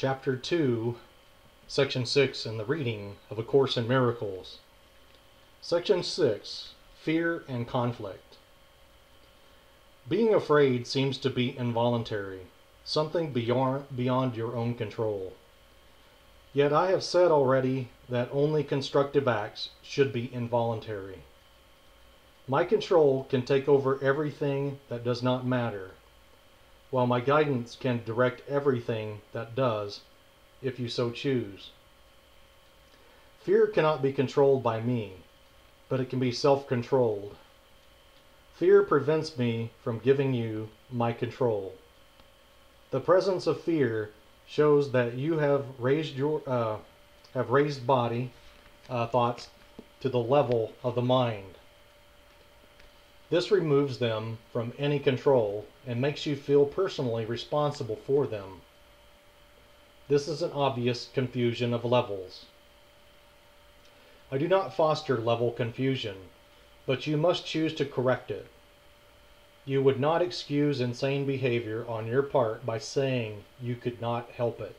Chapter 2, Section 6 in the reading of A Course in Miracles. Section 6 Fear and Conflict. Being afraid seems to be involuntary, something beyond, beyond your own control. Yet I have said already that only constructive acts should be involuntary. My control can take over everything that does not matter, while my guidance can direct everything that does, if you so choose. Fear cannot be controlled by me, but it can be self-controlled. Fear prevents me from giving you my control. The presence of fear shows that you have raised your uh, have raised body uh, thoughts to the level of the mind. This removes them from any control and makes you feel personally responsible for them. This is an obvious confusion of levels. I do not foster level confusion, but you must choose to correct it. You would not excuse insane behavior on your part by saying you could not help it.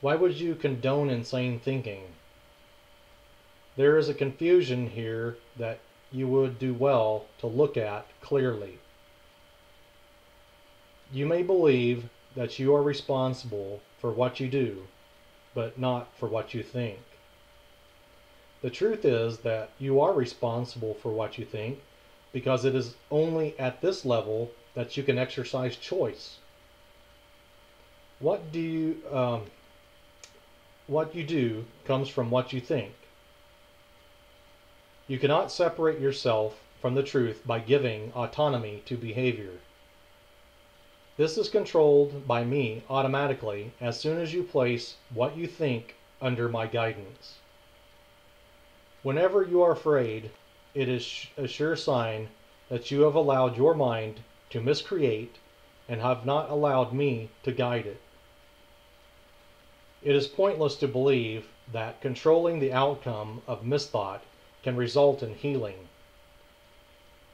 Why would you condone insane thinking? There is a confusion here that you would do well to look at clearly. You may believe that you are responsible for what you do, but not for what you think. The truth is that you are responsible for what you think because it is only at this level that you can exercise choice. What do you um, what you do comes from what you think. You cannot separate yourself from the truth by giving autonomy to behavior. This is controlled by me automatically as soon as you place what you think under my guidance. Whenever you are afraid, it is a sure sign that you have allowed your mind to miscreate and have not allowed me to guide it. It is pointless to believe that controlling the outcome of misthought can result in healing.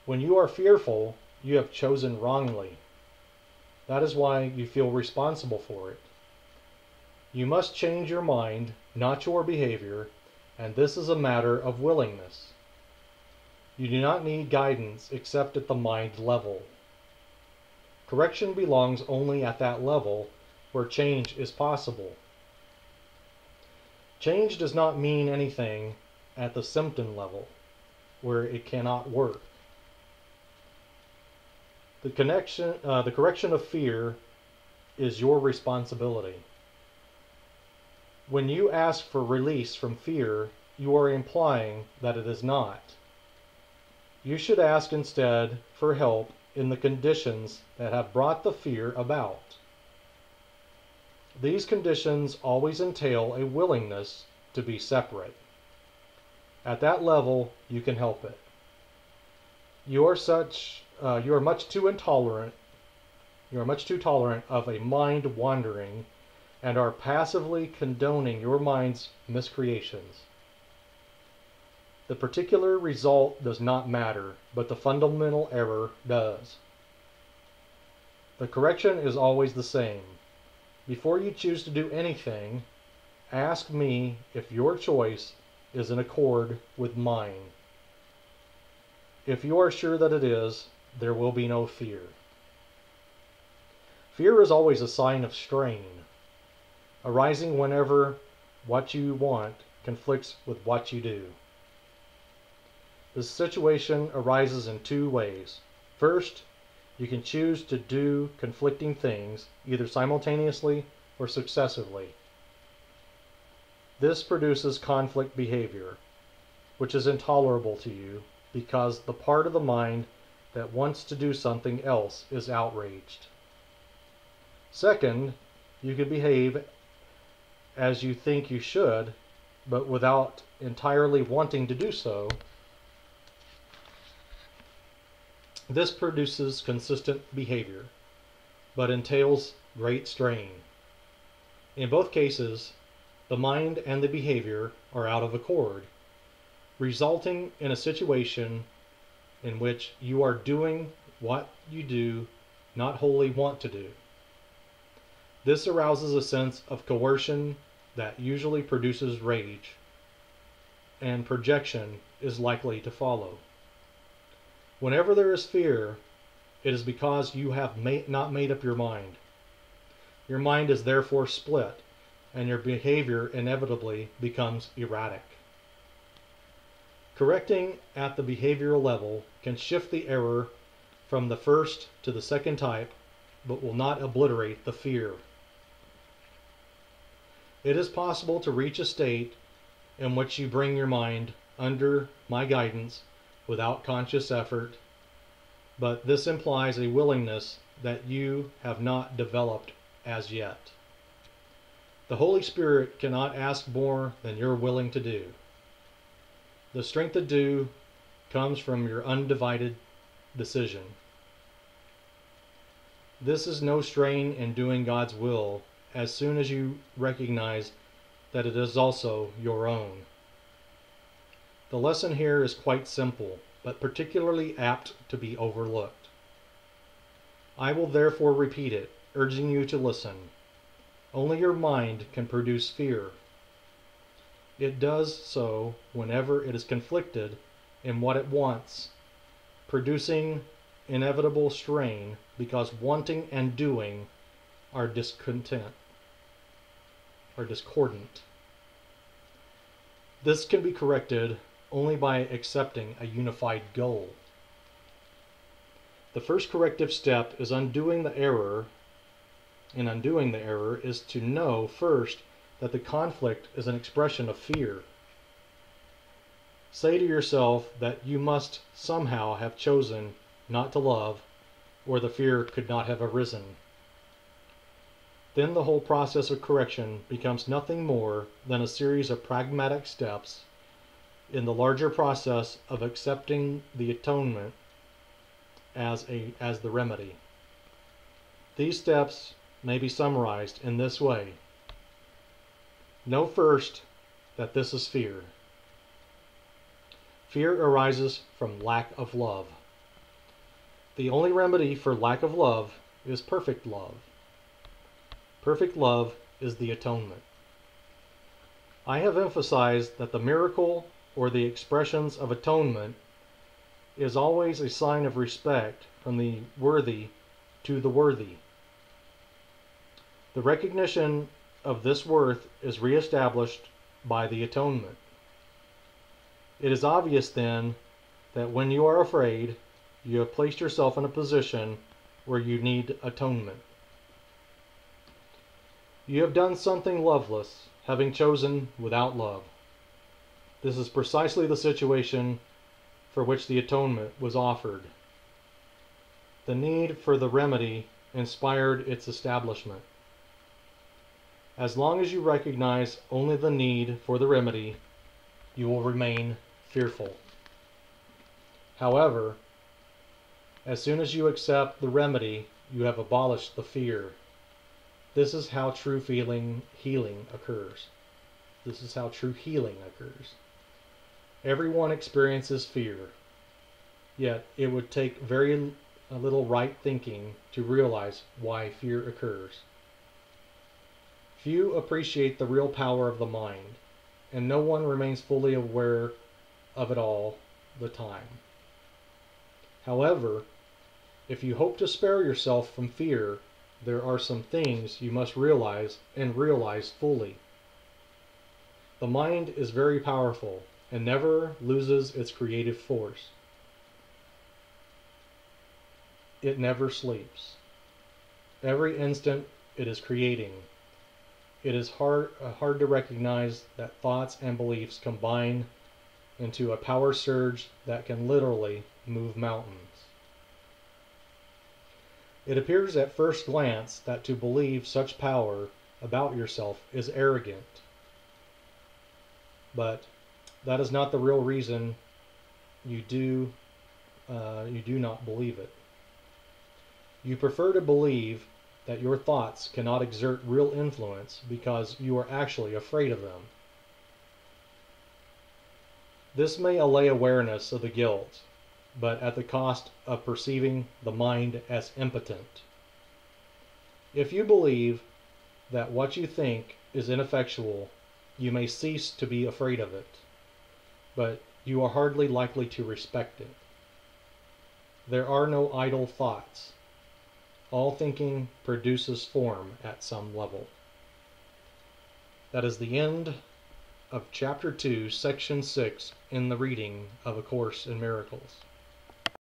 When you are fearful, you have chosen wrongly. That is why you feel responsible for it. You must change your mind, not your behavior, and this is a matter of willingness. You do not need guidance except at the mind level. Correction belongs only at that level where change is possible. Change does not mean anything at the symptom level where it cannot work. The connection, uh, the correction of fear is your responsibility. When you ask for release from fear, you are implying that it is not. You should ask instead for help in the conditions that have brought the fear about. These conditions always entail a willingness to be separate. At that level, you can help it. You are such, uh, you are much too intolerant, you are much too tolerant of a mind wandering and are passively condoning your mind's miscreations. The particular result does not matter, but the fundamental error does. The correction is always the same. Before you choose to do anything, ask me if your choice is in accord with mine. If you are sure that it is, there will be no fear. Fear is always a sign of strain, arising whenever what you want conflicts with what you do. The situation arises in two ways. First, you can choose to do conflicting things either simultaneously or successively. This produces conflict behavior, which is intolerable to you because the part of the mind that wants to do something else is outraged. Second, you can behave as you think you should, but without entirely wanting to do so. This produces consistent behavior, but entails great strain. In both cases, the mind and the behavior are out of accord, resulting in a situation in which you are doing what you do not wholly want to do. This arouses a sense of coercion that usually produces rage, and projection is likely to follow. Whenever there is fear, it is because you have made, not made up your mind. Your mind is therefore split, and your behavior inevitably becomes erratic. Correcting at the behavioral level can shift the error from the first to the second type, but will not obliterate the fear. It is possible to reach a state in which you bring your mind under my guidance without conscious effort, but this implies a willingness that you have not developed as yet. The Holy Spirit cannot ask more than you're willing to do. The strength to do comes from your undivided decision. This is no strain in doing God's will as soon as you recognize that it is also your own. The lesson here is quite simple, but particularly apt to be overlooked. I will therefore repeat it, urging you to listen. Only your mind can produce fear. It does so whenever it is conflicted in what it wants, producing inevitable strain because wanting and doing are discontent are discordant. This can be corrected only by accepting a unified goal. The first corrective step is undoing the error. In undoing the error is to know first that the conflict is an expression of fear. Say to yourself that you must somehow have chosen not to love, or the fear could not have arisen. Then the whole process of correction becomes nothing more than a series of pragmatic steps in the larger process of accepting the atonement as, a, as the remedy. These steps may be summarized in this way. Know first that this is fear. Fear arises from lack of love. The only remedy for lack of love is perfect love. Perfect love is the atonement. I have emphasized that the miracle or the expressions of atonement is always a sign of respect from the worthy to the worthy. The recognition of this worth is reestablished by the atonement. It is obvious then that when you are afraid, you have placed yourself in a position where you need atonement. You have done something loveless, having chosen without love. This is precisely the situation for which the atonement was offered. The need for the remedy inspired its establishment. As long as you recognize only the need for the remedy, you will remain fearful. However, as soon as you accept the remedy, you have abolished the fear. This is how true feeling healing occurs. This is how true healing occurs. Everyone experiences fear, yet it would take very little right thinking to realize why fear occurs. Few appreciate the real power of the mind, and no one remains fully aware of it all the time. However, if you hope to spare yourself from fear, there are some things you must realize and realize fully. The mind is very powerful and never loses its creative force. It never sleeps. Every instant it is creating. It is hard, uh, hard to recognize that thoughts and beliefs combine into a power surge that can literally move mountains. It appears at first glance that to believe such power about yourself is arrogant. But that is not the real reason you do uh, you do not believe it. You prefer to believe that your thoughts cannot exert real influence because you are actually afraid of them. This may allay awareness of the guilt but at the cost of perceiving the mind as impotent. If you believe that what you think is ineffectual, you may cease to be afraid of it, but you are hardly likely to respect it. There are no idle thoughts. All thinking produces form at some level. That is the end of Chapter 2, Section 6 in the reading of A Course in Miracles.